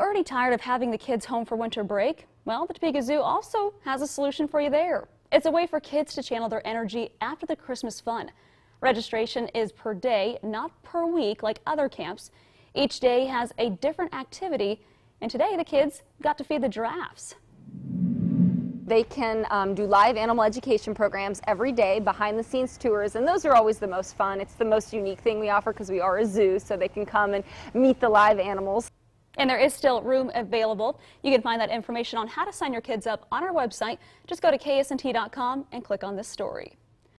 Already tired of having the kids home for winter break? Well, the Topeka Zoo also has a solution for you there. It's a way for kids to channel their energy after the Christmas fun. Registration is per day, not per week like other camps. Each day has a different activity, and today the kids got to feed the giraffes. They can um, do live animal education programs every day, behind the scenes tours, and those are always the most fun. It's the most unique thing we offer because we are a zoo, so they can come and meet the live animals. And there is still room available. You can find that information on how to sign your kids up on our website. Just go to ksnt.com and click on this story.